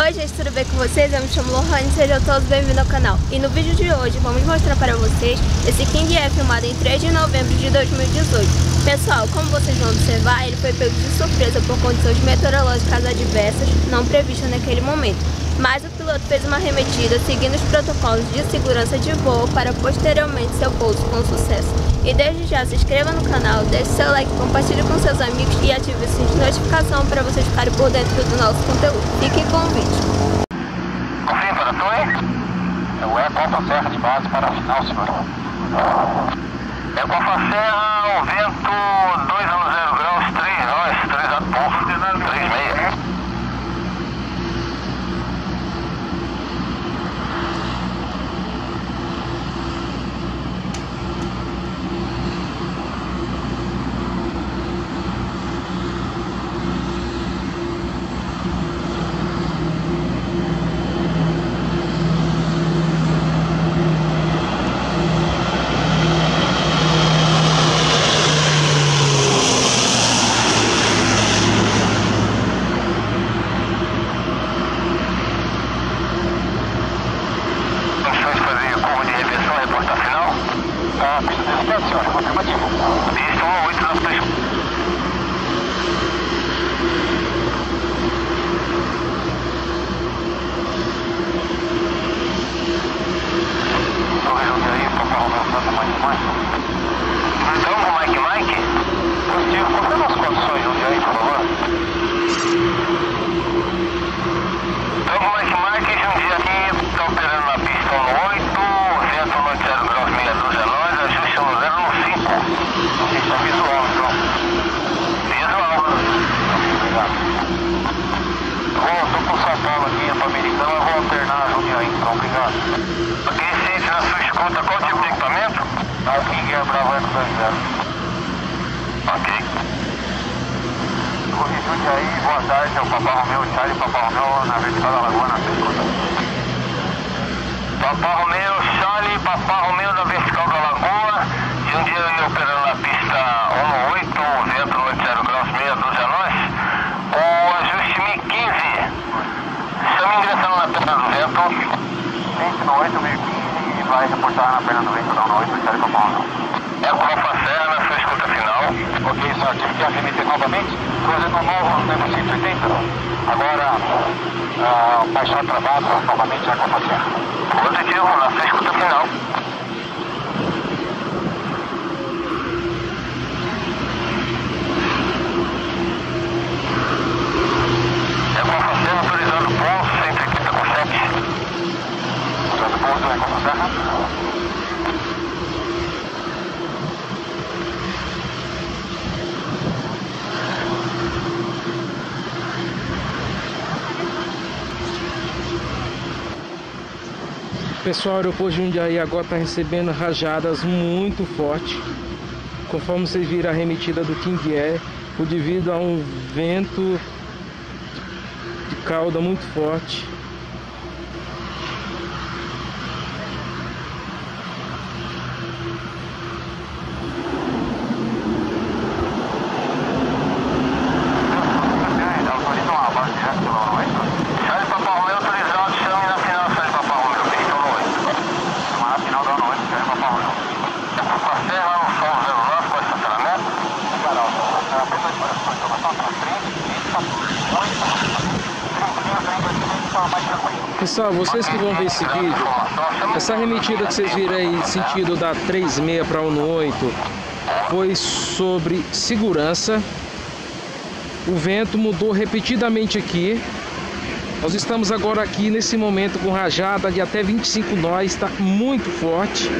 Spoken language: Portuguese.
Oi gente, tudo bem com vocês? Eu me chamo Lohane, sejam todos bem-vindos ao canal. E no vídeo de hoje vamos mostrar para vocês esse King é filmado em 3 de novembro de 2018. Pessoal, como vocês vão observar, ele foi pego de surpresa por condições meteorológicas adversas não previstas naquele momento. Mas o piloto fez uma arremetida seguindo os protocolos de segurança de voo para posteriormente seu pouso com sucesso. E desde já se inscreva no canal, deixe seu like, compartilhe com seus amigos e ative o sininho de notificação para vocês ficarem por dentro do nosso conteúdo. Fiquem com o vídeo. Confirma para Torre. Eu é Copa Serra de base para a final, senhor. É Copa Serra, o vento 2 a 0 graus, Все, освободим. Весь слово, вы нас. Ciente na sua escuta, qual tipo de equipamento? King Air Bravo Eco 20. Ok. Torre Jundiaí, boa tarde. É o Papa Romeu, Charlie Papa Romeu, na vertical da Lagoa, na escuta. Papa Romeu, Charlie, Papa Romeu na vertical da Lagoa, Jundiaí operando na pista 18, vento no 0 graus, meia dúzia nós, o ajuste 1015. Estamos ingressando na perna do vento. Gente no 8, meio 15 e vai reportar na perna do vento da 8, Charlie Papa Romeu. É o Alfa Serra na sua escuta final. Ok, senhor, tive que arremeter novamente, fazendo um novo tempo 180. Agora, ah, baixar travado novamente a Copa Serra. Positivo na sua escuta final. É o Alfa Serra autorizando pouso, 180 com 7. Pessoal, o aeroporto de Jundiaí agora está recebendo rajadas muito fortes. Conforme vocês viram a remetida do King Air, devido a um vento de cauda muito forte. Autoriza uma base direta pelo 8. Charlie Papa Romeu autorizado, chame na final, Charlie Papa Romeu, pista 8. Chamar na final da 8, Charlie Papa Romeu. É Alfa Serra no Sol 09, com estacionamento. Legal, a pessoa de informação está frente, pista 8. Tranquilinho, tranquilinho, só mais tranquilo. Pessoal, vocês que vão ver esse vídeo, essa remetida que vocês viram aí, sentido da 36 para 18, foi sobre segurança. O vento mudou repetidamente aqui. Nós estamos agora aqui nesse momento com rajada de até 25 nós, está muito forte.